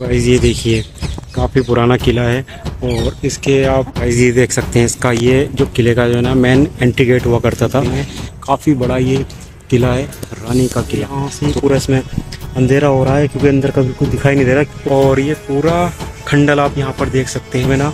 Guys ये देखिए, काफ़ी पुराना किला है और इसके आप गाइस ये देख सकते हैं, इसका ये जो किले का जो है ना मेन एंट्री गेट हुआ करता था। काफ़ी बड़ा ये किला है, रानी का किला। यहाँ से पूरा इसमें अंधेरा हो रहा है क्योंकि अंदर का बिल्कुल दिखाई नहीं दे रहा। और ये पूरा खंडल आप यहाँ पर देख सकते हैं ना,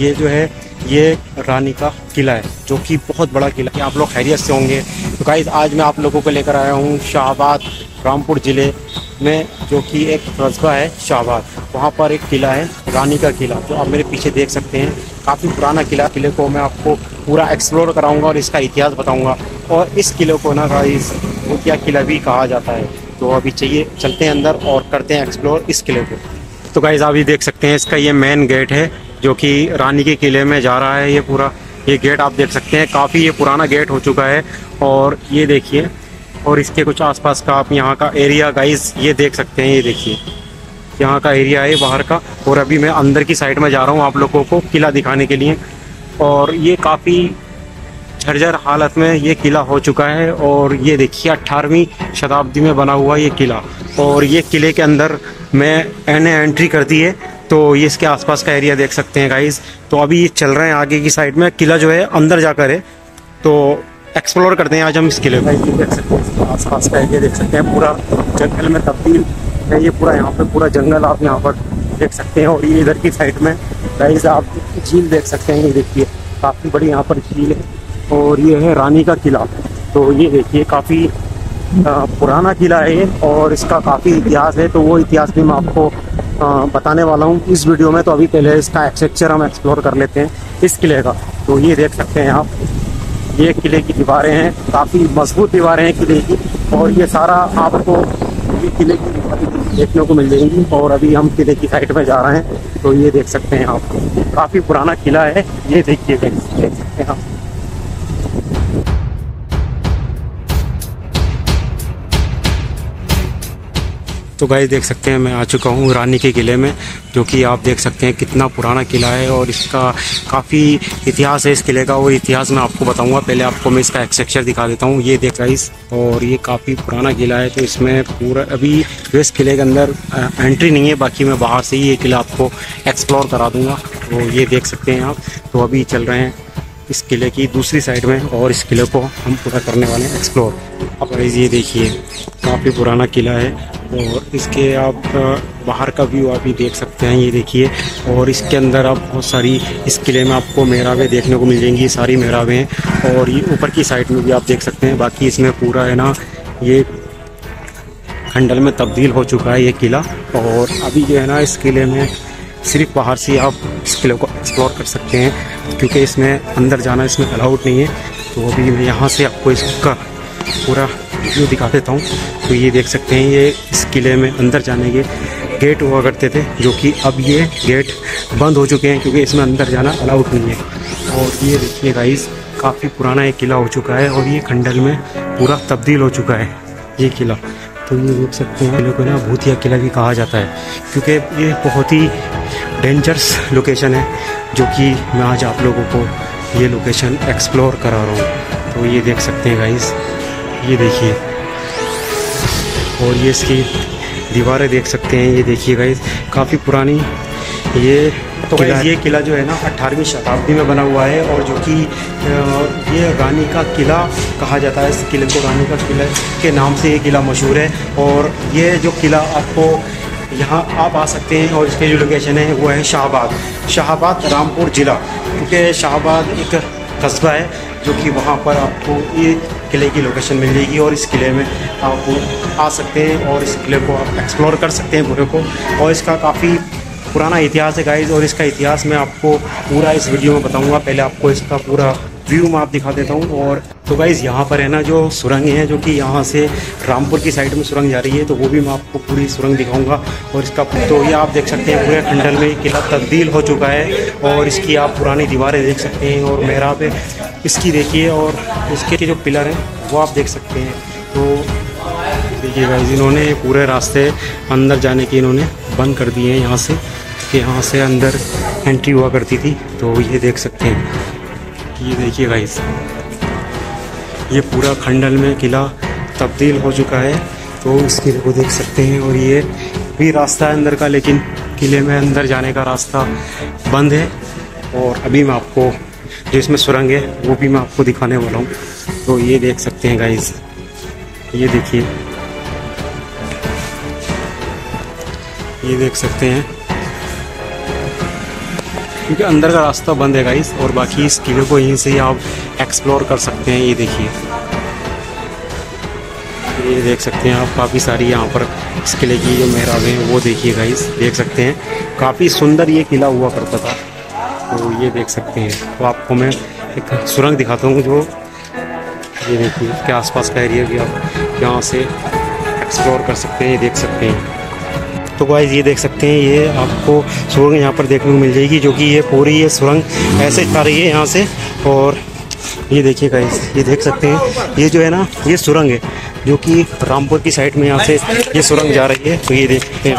ये जो है, ये रानी का किला है, जो कि बहुत बड़ा किला है। आप लोग खैरियत से होंगे। तो गाइज़ आज मैं आप लोगों को लेकर आया हूँ शाहबाद, रामपुर ज़िले में, जो कि एक कस्बा है, शाहबाद। वहाँ पर एक किला है, रानी का किला, जो आप मेरे पीछे देख सकते हैं। काफ़ी पुराना किला, किले को मैं आपको पूरा एक्सप्लोर कराऊँगा और इसका इतिहास बताऊँगा। और इस किले को ना गाइस भूतिया किला भी कहा जाता है। तो अभी चाहिए, चलते हैं अंदर और करते हैं एक्सप्लोर इस किले को। तो गाइज़ आप ये देख सकते हैं, इसका ये मेन गेट है, जो कि रानी के किले में जा रहा है ये पूरा। ये गेट आप देख सकते हैं, काफ़ी ये पुराना गेट हो चुका है। और ये देखिए और इसके कुछ आसपास का आप यहाँ का एरिया गाइज़ ये देख सकते हैं, ये देखिए। यहाँ का एरिया है, बाहर का। और अभी मैं अंदर की साइड में जा रहा हूँ आप लोगों को किला दिखाने के लिए। और ये काफ़ी झरझर हालत में ये किला हो चुका है। और ये देखिए अट्ठारहवीं शताब्दी में बना हुआ ये किला। और ये किले के अंदर मैं एने एंट्री कर दी है तो ये इसके आसपास का एरिया देख सकते हैं गाइज़ तो अभी ये चल रहे हैं आगे की साइड में। किला जो है, अंदर जाकर है। तो एक्सप्लोर करते हैं आज हम इस किले को देख सकते हैं, इसके आसपास का एरिया देख सकते हैं, पूरा जंगल में तब्दील है, ये पूरा यहाँ पे, पूरा जंगल आप यहाँ पर देख सकते हैं, और ये इधर की साइड में गाइज़ आप झील देख सकते हैं, ये देखिए, काफ़ी बड़ी यहाँ पर झील है, और ये है रानी का किला। तो ये देखिए, काफ़ी पुराना किला है ये, और इसका काफ़ी इतिहास है तो वो इतिहास भी मैं आपको बताने वाला हूँ। इस वीडियो में तो अभी पहले इसका एक्सेक्चर हम एक्सप्लोर कर लेते हैं, इस किले का। तो ये देख सकते हैं आप ये किले की दीवारें हैं, काफ़ी मज़बूत दीवारें हैं किले की, और ये सारा आपको ये किले की दीवारें देखने को मिल जाएँगी, और अभी हम किले की साइड में जा रहे हैं तो ये देख सकते हैं आप। काफ़ी पुराना किला है, ये देखिए, देख सकते हैं आप। तो गाइस देख सकते हैं, मैं आ चुका हूँ रानी के किले में, जो कि आप देख सकते हैं कितना पुराना किला है और इसका काफ़ी इतिहास है इस किले का। और इतिहास मैं आपको बताऊँगा, पहले आपको मैं इसका एक्सेक्चर दिखा देता हूँ। ये देख गाइस, और ये काफ़ी पुराना किला है तो इसमें पूरा अभी इस किले के अंदर एंट्री नहीं है, बाकी मैं बाहर से ही ये किला आपको एक्सप्लोर करा दूँगा। तो ये देख सकते हैं आप तो अभी चल रहे हैं इस किले की दूसरी साइड में, और इस किले को हम पूरा करने वाले हैं एक्सप्लोर अब ये देखिए, काफ़ी पुराना किला है और इसके आप बाहर का व्यू आप भी देख सकते हैं, ये देखिए। और इसके अंदर आप बहुत सारी इस किले में आपको मेहराबें देखने को मिल जाएँगी सारी मेहराबें हैं। और ये ऊपर की साइड में भी आप देख सकते हैं, बाकी इसमें पूरा है ना, ये खंडल में तब्दील हो चुका है ये किला। और अभी जो है ना, इस किले में सिर्फ़ बाहर से आप इस किले को एक्सप्लोर कर सकते हैं, क्योंकि इसमें अंदर जाना इसमें अलाउड नहीं है। तो अभी मैं यहाँ से आपको इसका पूरा व्यू दिखा देता हूँ। तो ये देख सकते हैं, ये इस किले में अंदर जाने के गेट हुआ करते थे, जो कि अब ये गेट बंद हो चुके हैं, क्योंकि इसमें अंदर जाना अलाउड नहीं है। और ये देखिए गाइस काफ़ी पुराना एक किला हो चुका है, और ये खंडल में पूरा तब्दील हो चुका है, ये किला। तो ये देख सकते हैं को ना भूतिया किला भी कहा जाता है, क्योंकि ये बहुत ही डेंजरस लोकेशन है, जो कि मैं आज आप लोगों को ये लोकेशन एक्सप्लोर करा रहा हूँ। तो ये देख सकते हैं गाइस ये देखिए। और ये इसकी दीवारें देख सकते हैं ये देखिए गाइस काफ़ी पुरानी। ये तो किला ये किला जो है ना अट्ठारहवीं शताब्दी में बना हुआ है और जो कि ये रानी का किला कहा जाता है। इस किले को रानी का किला के नाम से ये किला मशहूर है। और ये जो किला आपको यहाँ आप आ सकते हैं और इसके जो लोकेशन है वो है शाहबाद। शाहबाद रामपुर ज़िला क्योंकि शाहबाद एक कस्बा है, जो कि वहाँ पर आपको ये किले की लोकेशन मिल जाएगी और इस किले में आप आ सकते हैं और इस किले को आप एक्सप्लोर कर सकते हैं पूरे को। और इसका काफ़ी पुराना इतिहास है गाइज़ और इसका इतिहास मैं आपको पूरा इस वीडियो में बताऊँगा। पहले आपको इसका पूरा व्यू मैं आप दिखा देता हूँ और तो गाइज़ यहाँ पर है ना जो सुरंग है, जो कि यहाँ से रामपुर की साइड में सुरंग जा रही है तो वो भी मैं आपको पूरी सुरंग दिखाऊँगा। और इसका तो ये आप देख सकते हैं, पूरे खंडल में किला तब्दील हो चुका है और इसकी आप पुरानी दीवारें देख सकते हैं और मेहराब इसकी देखिए और इसके जो पिलर हैं, वो आप देख सकते हैं। तो देखिए गाइज़ इन्होंने पूरे रास्ते अंदर जाने के इन्होंने बंद कर दिए हैं यहाँ से, कि यहाँ से अंदर एंट्री हुआ करती थी तो ये देख सकते हैं। ये देखिए गाइस ये पूरा खंडल में किला तब्दील हो चुका है तो इस किले को देख सकते हैं और ये भी रास्ता है अंदर का, लेकिन किले में अंदर जाने का रास्ता बंद है। और अभी मैं आपको जो इसमें सुरंग है, वो भी मैं आपको दिखाने वाला हूँ। तो ये देख सकते हैं गाइस ये देखिए। ये देख सकते हैं। क्योंकि अंदर का रास्ता बंद है गाइस और बाकी इस किले को यहीं से ही आप एक्सप्लोर कर सकते हैं, ये देखिए। ये देख सकते हैं आप, काफ़ी सारी यहाँ पर इस किले की जो मेहराबें हैं, वो देखिए गाइस देख सकते हैं। काफ़ी सुंदर ये किला हुआ करता था। तो ये देख सकते हैं। तो आपको मैं एक सुरंग दिखाता हूँ जो, ये देखिए, इसके आसपास का एरिया भी आप यहाँ से एक्सप्लोर कर सकते हैं, ये देख सकते हैं। तो गाइज़ ये देख सकते हैं, ये आपको सुरंग यहाँ पर देखने को मिल जाएगी, जो कि ये पूरी ये सुरंग ऐसे जा रही है यहाँ से। और ये देखिए गाइज़ ये देख सकते हैं, ये जो है ना, ये सुरंग है, जो कि रामपुर की साइड में यहाँ से ये सुरंग जा रही है। तो ये देख सकते हैं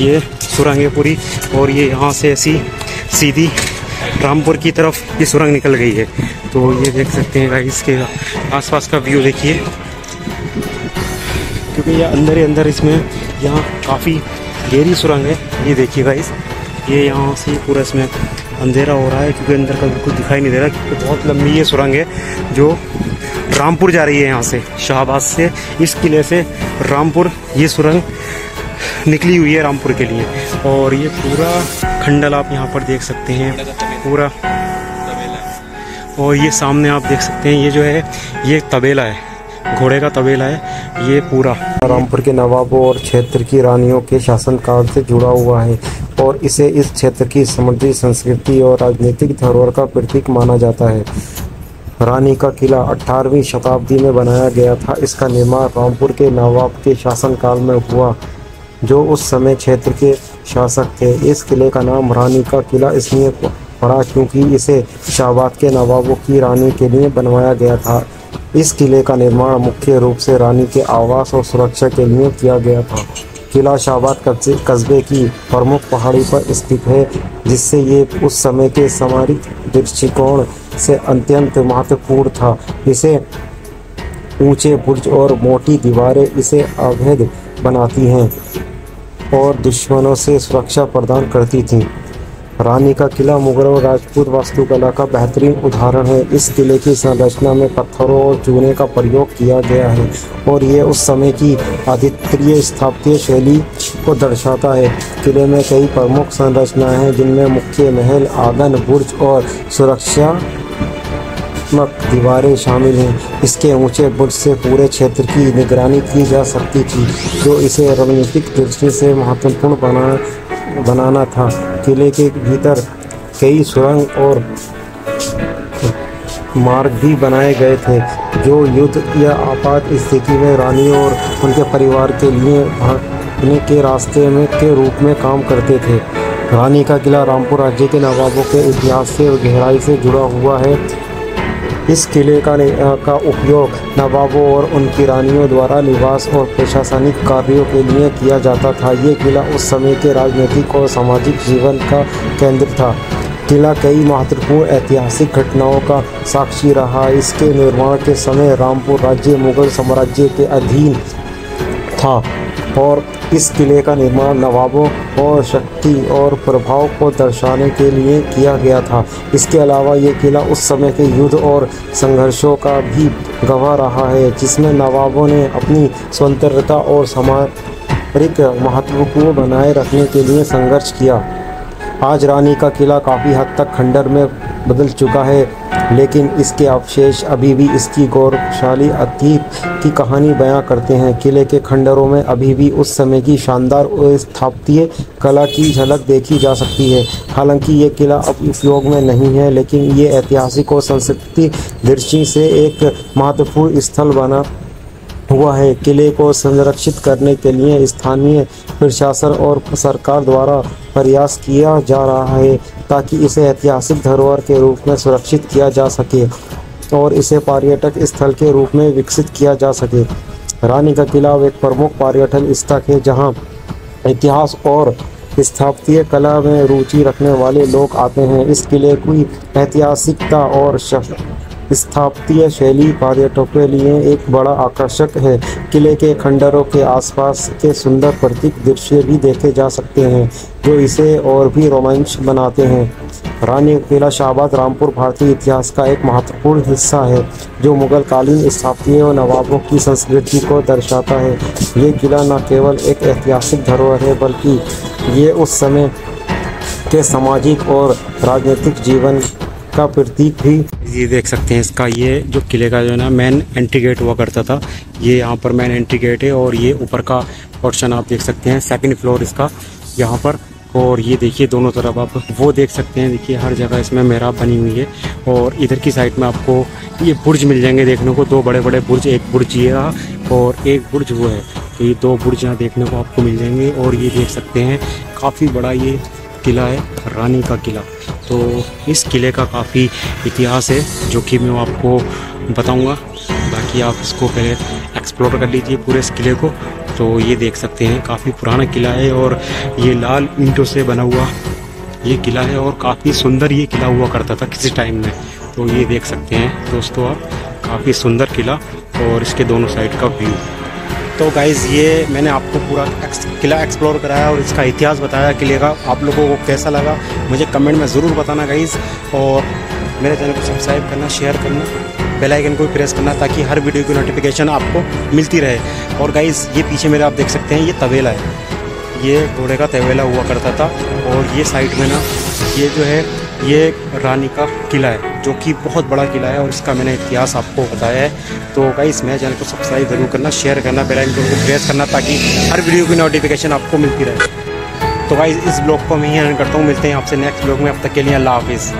ये सुरंग है पूरी, और ये यहाँ से ऐसी सीधी रामपुर की तरफ़ ये सुरंग निकल गई है। तो ये देख सकते हैं गाइस के आसपास का व्यू देखिए, क्योंकि ये अंदर ही अंदर इसमें यहाँ काफ़ी गहरी सुरंग है। ये देखिए गाइस ये यहाँ से पूरा इसमें अंधेरा हो रहा है क्योंकि अंदर का बिल्कुल दिखाई नहीं दे रहा क्योंकि बहुत लंबी ये सुरंग है जो रामपुर जा रही है यहाँ से, शाहबाद से। इस किले से रामपुर ये सुरंग निकली हुई है रामपुर के लिए। और ये पूरा खंडल आप यहाँ पर देख सकते हैं। पूरा। और ये सामने आप देख सकते हैं, ये जो है, ये तबेला है। घोड़े का तबेला है, ये पूरा। रामपुर के नवाबों और क्षेत्र की रानियों के शासनकाल से जुड़ा हुआ है और इसे इस क्षेत्र की समृद्धि संस्कृति और राजनीतिक धरोहर का प्रतीक माना जाता है। रानी का किला 18वीं शताब्दी में बनाया गया था। इसका निर्माण रामपुर के नवाब के शासनकाल में हुआ, जो उस समय क्षेत्र के शासक थे। इस किले का नाम रानी का किला इसलिए पड़ा क्योंकि इसे शाहबाद के नवाबों की रानी के लिए बनवाया गया था। इस किले का निर्माण मुख्य रूप से रानी के आवास और सुरक्षा के लिए किया गया था। किला शाहबाद कस्बे की प्रमुख पहाड़ी पर स्थित है, जिससे ये उस समय के सामरिक दृष्टिकोण से अत्यंत महत्वपूर्ण था। इसे ऊँचे बुर्ज और मोटी दीवारें इसे अवैध बनाती हैं और दुश्मनों से सुरक्षा प्रदान करती थीं। रानी का किला मुगल और राजपूत वास्तुकला का बेहतरीन उदाहरण है। इस किले की संरचना में पत्थरों और चूने का प्रयोग किया गया है और ये उस समय की अद्वितीय स्थापत्य शैली को दर्शाता है। किले में कई प्रमुख संरचनाएँ हैं, जिनमें मुख्य महल, आँगन, बुर्ज और सुरक्षा दीवारें शामिल हैं। इसके ऊँचे बुर्ज से पूरे क्षेत्र की निगरानी की जा सकती थी, जो इसे रणनीतिक दृष्टि से महत्वपूर्ण बना बनाना था। किले के भीतर कई सुरंग और मार्ग भी बनाए गए थे, जो युद्ध या आपात स्थिति में रानी और उनके परिवार के लिए भागने के रास्ते में, के रूप में काम करते थे। रानी का किला रामपुर राज्य के नवाबों के इतिहास से गहराई से जुड़ा हुआ है। इस किले का का उपयोग नवाबों और उनकी रानियों द्वारा निवास और प्रशासनिक कार्यों के लिए किया जाता था। ये किला उस समय के राजनीतिक और सामाजिक जीवन का केंद्र था। किला कई महत्वपूर्ण ऐतिहासिक घटनाओं का साक्षी रहा। इसके निर्माण के समय रामपुर राज्य मुगल साम्राज्य के अधीन था और इस किले का निर्माण नवाबों और शक्ति और प्रभाव को दर्शाने के लिए किया गया था। इसके अलावा ये किला उस समय के युद्ध और संघर्षों का भी गवाह रहा है, जिसमें नवाबों ने अपनी स्वतंत्रता और सामरिक महत्व को बनाए रखने के लिए संघर्ष किया। आज रानी का किला काफ़ी हद तक खंडर में बदल चुका है। लेकिन इसके अवशेष अभी भी इसकी गौरवशाली अतीत की कहानी बयां करते हैं। किले के खंडरों में अभी भी उस समय की शानदार स्थापत्य कला की झलक देखी जा सकती है। हालाँकि ये किला अब उपयोग में नहीं है, लेकिन ये ऐतिहासिक और संस्कृति दृष्टि से एक महत्वपूर्ण स्थल बना हुआ है। किले को संरक्षित करने के लिए स्थानीय प्रशासन और सरकार द्वारा प्रयास किया जा रहा है ताकि इसे ऐतिहासिक धरोहर के रूप में सुरक्षित किया जा सके और इसे पर्यटक स्थल के रूप में विकसित किया जा सके। रानी का किला एक प्रमुख पर्यटन स्थल है, जहाँ इतिहास और स्थापत्य कला में रुचि रखने वाले लोग आते हैं। इस किले की ऐतिहासिकता और स्थापत्य शैली पर्यटकों के लिए एक बड़ा आकर्षक है। किले के खंडरों के आसपास के सुंदर प्रतीक दृश्य भी देखे जा सकते हैं, जो इसे और भी रोमांच बनाते हैं। रानी किला शाहबाद रामपुर भारतीय इतिहास का एक महत्वपूर्ण हिस्सा है, जो मुगल कालीन स्थापत्य और नवाबों की संस्कृति को दर्शाता है। ये किला न केवल एक ऐतिहासिक धरोहर है, बल्कि ये उस समय के सामाजिक और राजनीतिक जीवन का प्रतीक भी। ये देख सकते हैं इसका, ये जो किले का जो है ना मेन एंट्री गेट हुआ करता था। ये यहाँ पर मेन एंट्री गेट है और ये ऊपर का पोर्शन आप देख सकते हैं सेकंड फ्लोर इसका, यहाँ पर। और ये देखिए दोनों तरफ़ आप वो देख सकते हैं, देखिए हर जगह इसमें मेहराब बनी हुई है। और इधर की साइड में आपको ये बुर्ज मिल जाएँगे देखने को, दो बड़े बड़े बुर्ज, एक बुर्ज ये रहा और एक बुर्ज वो है। तो ये दो बुर्ज यहाँ देखने को आपको मिल जाएँगे और ये देख सकते हैं, काफ़ी बड़ा ये किला है, रानी का किला। तो इस किले का काफ़ी इतिहास है, जो कि मैं आपको बताऊँगा। बाकी आप इसको पहले एक्सप्लोर कर लीजिए पूरे इस किले को। तो ये देख सकते हैं, काफ़ी पुराना किला है और ये लाल ईंटों से बना हुआ ये किला है और काफ़ी सुंदर ये किला हुआ करता था किसी टाइम में। तो ये देख सकते हैं दोस्तों आप, काफ़ी सुंदर किला और इसके दोनों साइड का व्यू तो गाइज़ ये मैंने आपको पूरा एक्स, किला एक्सप्लोर कराया और इसका इतिहास बताया किले का आप लोगों को कैसा लगा मुझे कमेंट में ज़रूर बताना गाइज़ और मेरे चैनल को सब्सक्राइब करना शेयर करना बेल आइकन को भी प्रेस करना ताकि हर वीडियो की नोटिफिकेशन आपको मिलती रहे। और गाइज़ ये पीछे मेरे आप देख सकते हैं ये तवेला है। ये घोड़े का तवेला हुआ करता था और ये साइड में ना ये जो है ये रानी का किला है, जो कि बहुत बड़ा किला है और इसका मैंने इतिहास आपको बताया है। तो गाइस मैं चैनल को सब्सक्राइब ज़रूर करना शेयर करना बेल को प्रेस करना ताकि हर वीडियो की नोटिफिकेशन आपको मिलती रहे। तो गाइस इस ब्लॉग को मैं ही करता हूँ, मिलते हैं आपसे नेक्स्ट ब्लॉग में, अब तक के लिए अल्लाह हाफिज़।